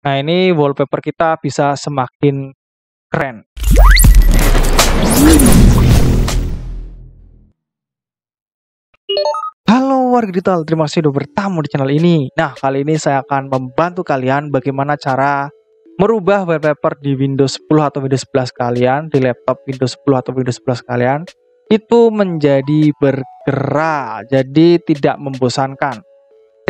Nah, ini wallpaper kita bisa semakin keren. Halo warga digital, terima kasih sudah bertamu di channel ini. Nah, kali ini saya akan membantu kalian bagaimana cara merubah wallpaper di Windows 10 atau Windows 11 kalian, di laptop Windows 10 atau Windows 11 kalian, itu menjadi bergerak, jadi tidak membosankan.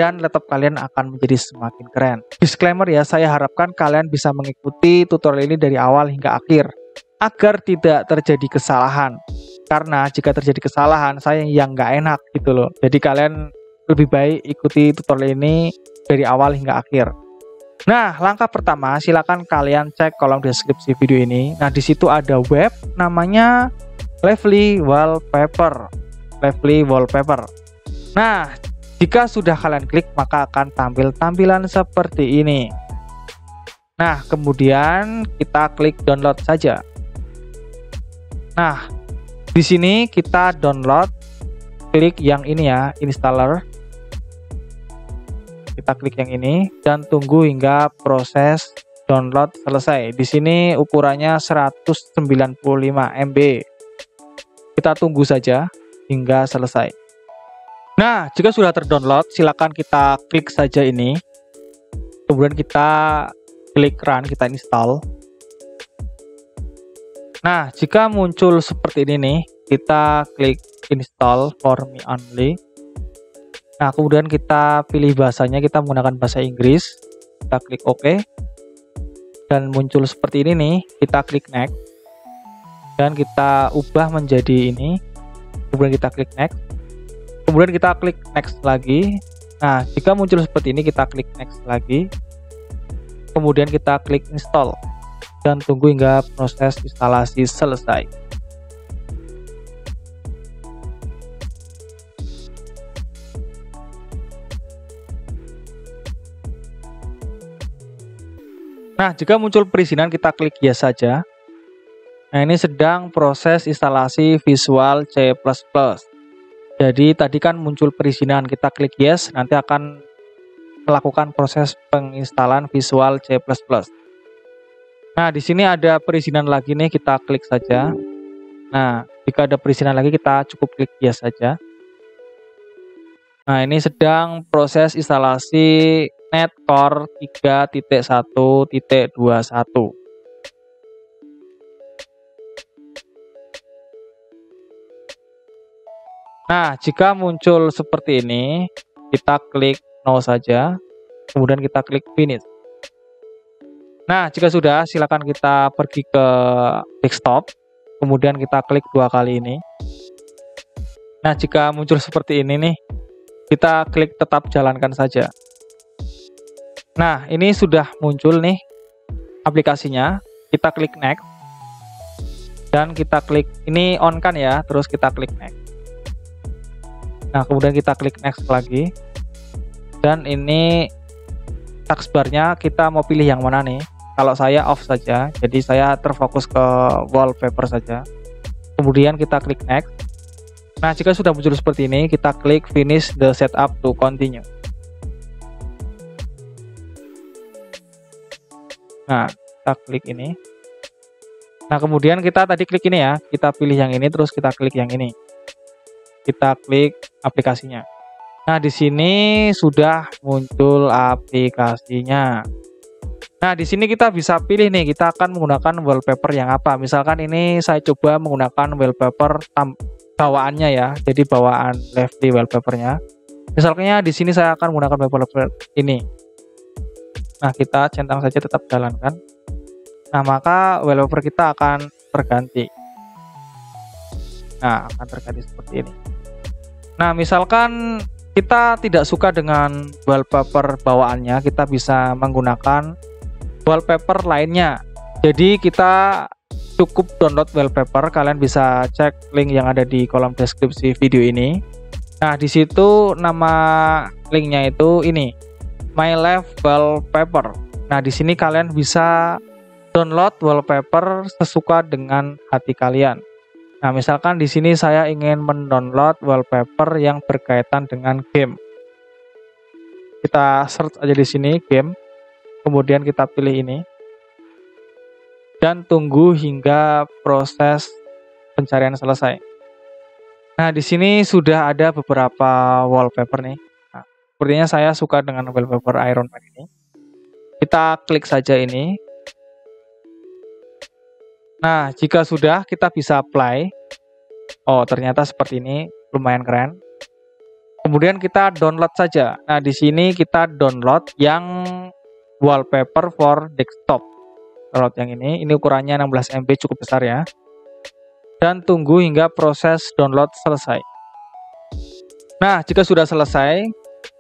Dan laptop kalian akan menjadi semakin keren. Disclaimer ya, saya harapkan kalian bisa mengikuti tutorial ini dari awal hingga akhir, agar tidak terjadi kesalahan. Karena jika terjadi kesalahan saya yang nggak enak gitu loh. Jadi kalian lebih baik ikuti tutorial ini dari awal hingga akhir. Nah langkah pertama silakan kalian cek kolom deskripsi video ini. Nah di situ ada web namanya Lively Wallpaper. Lively Wallpaper. Nah jika sudah kalian klik maka akan tampil tampilan seperti ini nah kemudian kita klik download saja nah di sini kita download, klik yang ini ya, installer. Kita klik yang ini dan tunggu hingga proses download selesai. Di sini ukurannya 195 MB. Kita tunggu saja hingga selesai. Nah, jika sudah terdownload, silakan kita klik saja ini. Kemudian kita klik run, kita install. Nah, jika muncul seperti ini nih, kita klik install for me only. Nah, kemudian kita pilih bahasanya, kita menggunakan bahasa Inggris. Kita klik OK. Dan muncul seperti ini nih, kita klik next. Dan kita ubah menjadi ini. Kemudian kita klik next. Kemudian kita klik next lagi. Nah, jika muncul seperti ini, kita klik next lagi. Kemudian kita klik install dan tunggu hingga proses instalasi selesai. Nah, jika muncul perizinan kita klik yes saja. Nah, ini sedang proses instalasi Visual C++. Jadi tadi kan muncul perizinan, kita klik yes, nanti akan melakukan proses penginstalan Visual C++. Nah, di sini ada perizinan lagi nih, kita klik saja. Nah, jika ada perizinan lagi kita cukup klik yes saja. Nah, ini sedang proses instalasi Netcore 3.1.21. Nah, jika muncul seperti ini, kita klik no saja, kemudian kita klik finish. Nah, jika sudah, silakan kita pergi ke desktop, kemudian kita klik dua kali ini. Nah, jika muncul seperti ini nih, kita klik tetap jalankan saja. Nah, ini sudah muncul nih aplikasinya. Kita klik next. Dan kita klik ini on kan ya, terus kita klik next. Nah, kemudian kita klik next lagi. Dan ini taskbarnya kita mau pilih yang mana nih? kalau saya off saja jadi saya terfokus ke wallpaper saja. Kemudian kita klik next. Nah jika sudah muncul seperti ini kita klik finish the setup to continue. Nah kita klik ini. Nah kemudian kita tadi klik ini ya. Kita pilih yang ini terus kita klik yang ini. Kita klik aplikasinya nah di sini sudah muncul aplikasinya Nah, di sini kita bisa pilih nih, kita akan menggunakan wallpaper yang apa. Misalkan ini saya coba menggunakan wallpaper bawaannya ya. Jadi bawaan lefty wallpapernya. Misalnya di sini saya akan menggunakan wallpaper ini. Nah, kita centang saja tetap jalankan. Nah, maka wallpaper kita akan terganti. Nah, akan terganti seperti ini. Nah, misalkan kita tidak suka dengan wallpaper bawaannya, kita bisa menggunakan wallpaper lainnya. Jadi kita cukup download wallpaper, kalian bisa cek link yang ada di kolom deskripsi video ini. Nah, di situ nama linknya itu ini, My Life Wallpaper. Nah, di sini kalian bisa download wallpaper sesuka dengan hati kalian. Nah, misalkan di sini saya ingin mendownload wallpaper yang berkaitan dengan game. Kita search aja di sini game. kemudian kita pilih ini dan tunggu hingga proses pencarian selesai. Nah, di sini sudah ada beberapa wallpaper nih. Nah, sepertinya saya suka dengan wallpaper Iron Man ini. Kita klik saja ini. Nah, jika sudah, kita bisa apply. Oh, ternyata seperti ini, lumayan keren. Kemudian kita download saja. Nah, di sini kita download yang wallpaper for desktop download yang ini. Ini ukurannya 16 MB cukup besar ya. Dan tunggu hingga proses download selesai. Nah, jika sudah selesai,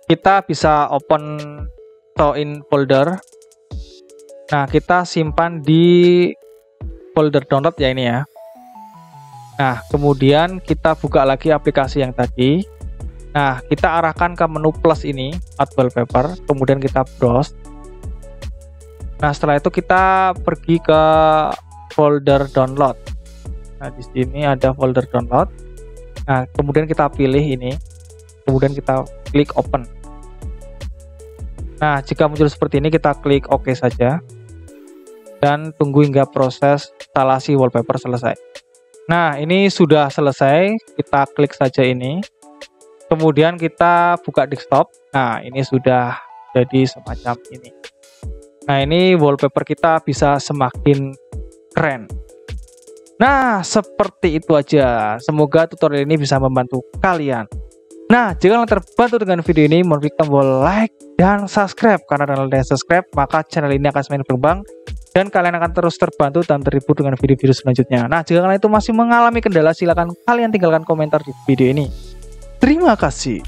kita bisa open to in folder. Nah, kita simpan di folder download ya ini ya. Nah, kemudian kita buka lagi aplikasi yang tadi. Nah, kita arahkan ke menu plus ini, add wallpaper, kemudian kita browse. Nah, setelah itu kita pergi ke folder download. Nah, di sini ada folder download. Nah, kemudian kita pilih ini. Kemudian kita klik open. Nah, jika muncul seperti ini kita klik OK saja. Dan tunggu hingga proses instalasi wallpaper selesai. Nah, ini sudah selesai. Kita klik saja ini. Kemudian kita buka desktop. Nah, ini sudah jadi semacam ini. Nah, ini wallpaper kita bisa semakin keren. Nah, seperti itu aja. Semoga tutorial ini bisa membantu kalian. Nah, jika kalian terbantu dengan video ini, mohon klik tombol like dan subscribe. Karena dengan subscribe, maka channel ini akan semakin berkembang dan kalian akan terus terbantu dan terhibur dengan video-video selanjutnya. Nah, jika kalian itu masih mengalami kendala, silakan kalian tinggalkan komentar di video ini. Terima kasih.